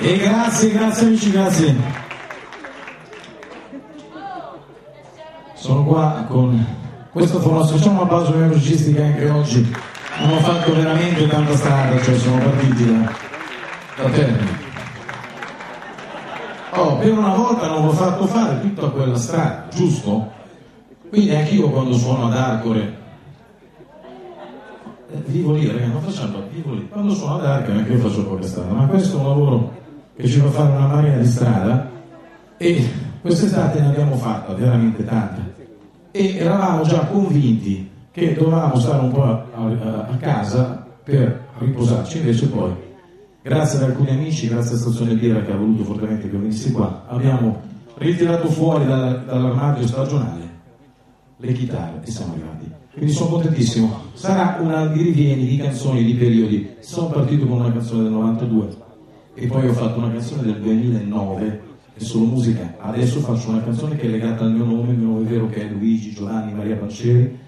E grazie, grazie amici, grazie. Sono qua con questo formato, facciamo un applauso ai miei musicisti che anche oggi hanno fatto veramente tanta strada, cioè sono partiti da, da termine. Oh, per una volta non ho fatto fare tutta quella strada, giusto? Quindi anch'io quando suono ad Arcore, eh, vivo lì, ragazzi, non facciamo, vivo lì. Quando suono ad Arcore anche io faccio poca strada, ma questo è un lavoro che ci fa fare una marina di strada e quest'estate ne abbiamo fatta veramente tanta e eravamo già convinti che dovevamo stare un po' a, a, casa per riposarci, invece poi grazie ad alcuni amici, grazie a Stazione Birra che ha voluto fortemente che venissi qua, abbiamo ritirato fuori dal, dall'armadio stagionale le chitarre e siamo arrivati. Quindi sono contentissimo. Sarà una di rivieni di canzoni di periodi. Sono partito con una canzone del 92 e poi ho fatto una canzone del 2009 è solo musica. Adesso faccio una canzone che è legata al mio nome, il mio nome vero che è Luigi Giovanni Maria Panceri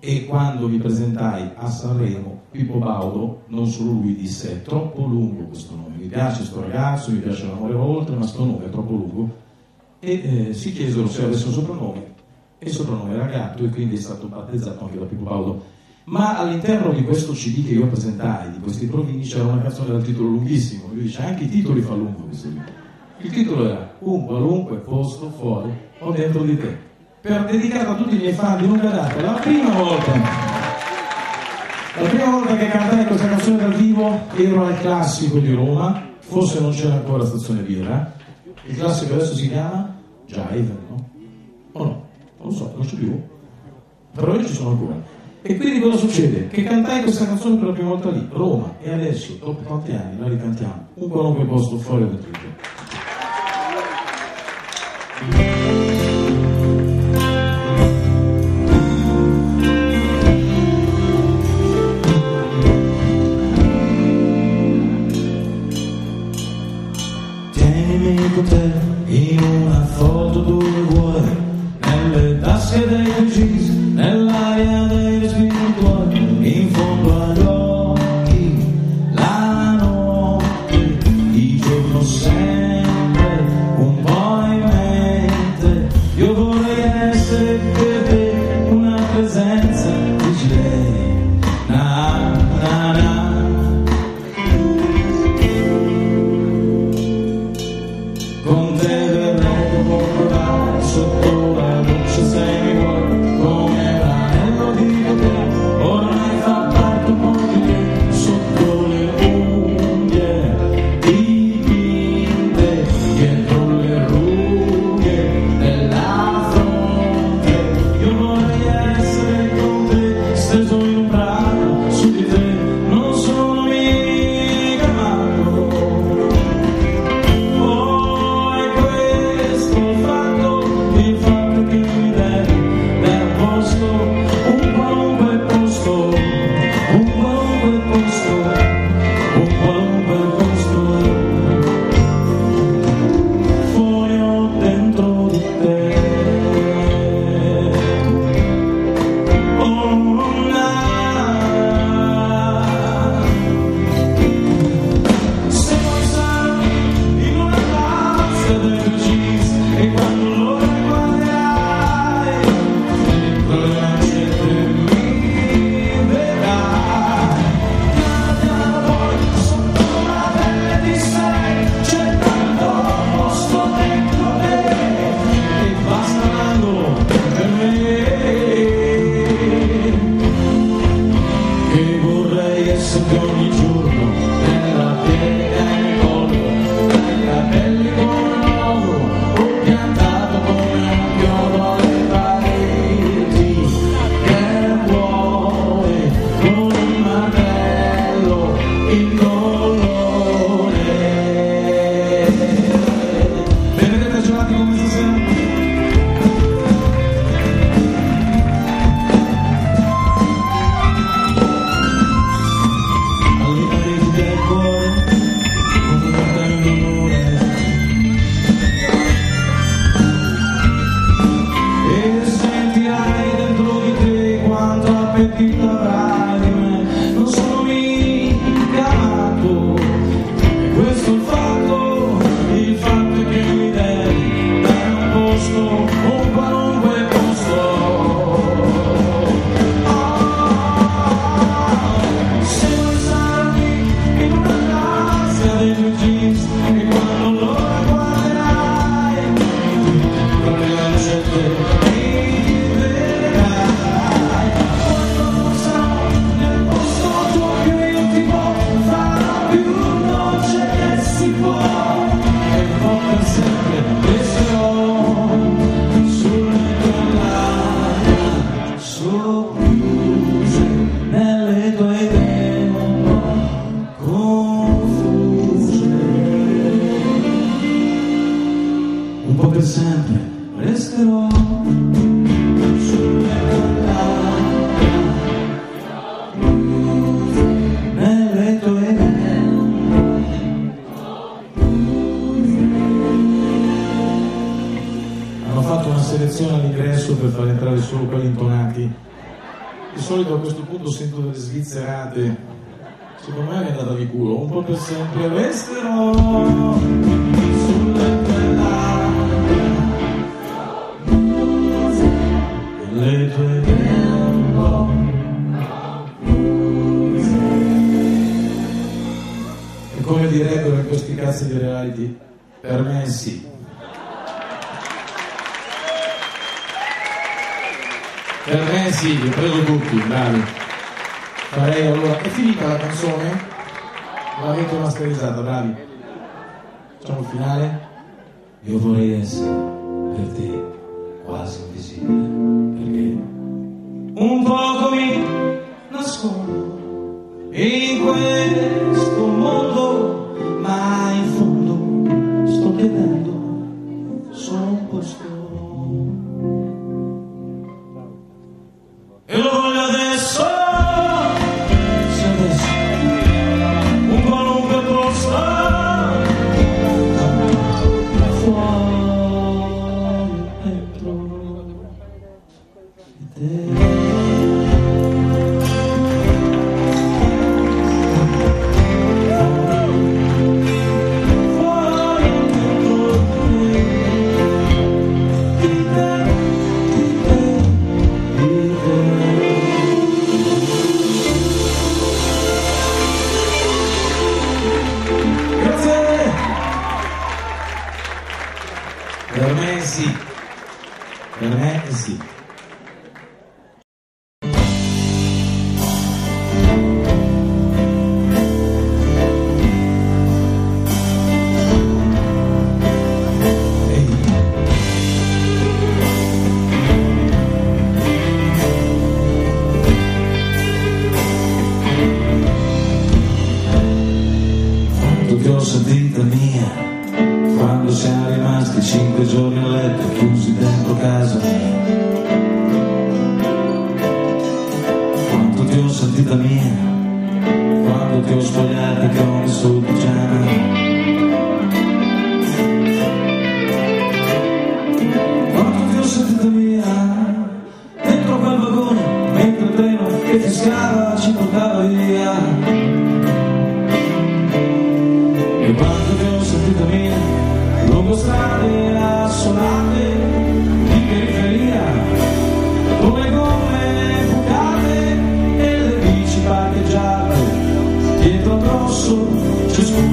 e quando mi presentai a Sanremo, Pippo Baudo, non solo lui, disse è troppo lungo questo nome, mi piace questo ragazzo, mi piace l'amore oltre, ma questo nome è troppo lungo. E eh, si chiesero se avesse un soprannome, e il soprannome era Gatto e quindi è stato battezzato anche da Pippo Baudo. Ma all'interno di questo CD che io presentai, di questi provini, c'era una canzone dal titolo lunghissimo, lui dice anche i titoli fa lungo questo libro. Il titolo era Un qualunque posto fuori o dentro di te per dedicato a tutti i miei fan di lunga data. La prima volta, la prima volta che cantai questa canzone dal vivo ero al classico di Roma, forse non c'era ancora Stazione Birra. Il classico adesso si chiama Jive, no? O no? Non lo so, non c'è più. Però io ci sono ancora. E quindi cosa succede? Che cantai questa canzone per la prima volta lì, Roma, e adesso, dopo tanti anni, la ricantiamo. Un qualunque posto fuori con te in una foto dove vuoi, nelle tasche dei jeans, nell'aria dei respiri sempre solo quelli intonati. Di solito a questo punto sento delle svizzerate. Secondo me è andata di culo, un po' per sempre resterò Per me sì, li ho preso tutti, bravi. Farei allora. È finita la canzone? L'avete masterizzata, bravi. Facciamo il finale? Io vorrei essere per te quasi invisibile, perché Un poco mi nascondo in questo ti sentita mia, quando siamo rimasti cinque giorni a letto chiusi dentro casa mia. Quanto ti ho sentita mia, quando ti ho spogliata che ho vissuto già. Quanto ti ho sentita mia, dentro quel vagone, mentre il treno che fischiava ci portava via. E le bici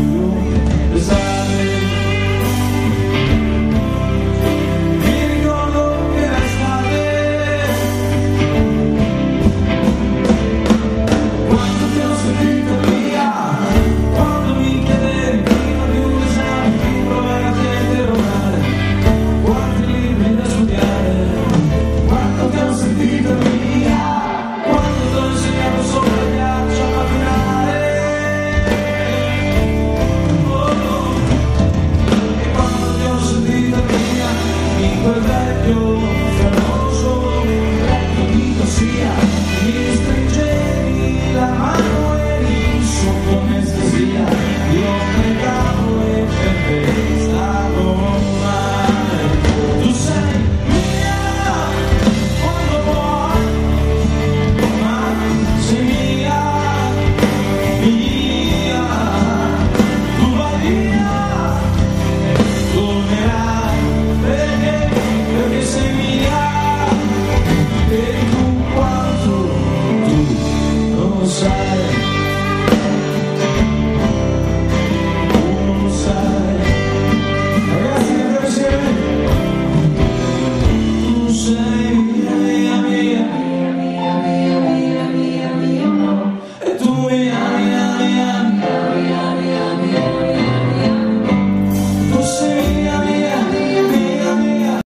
your phone.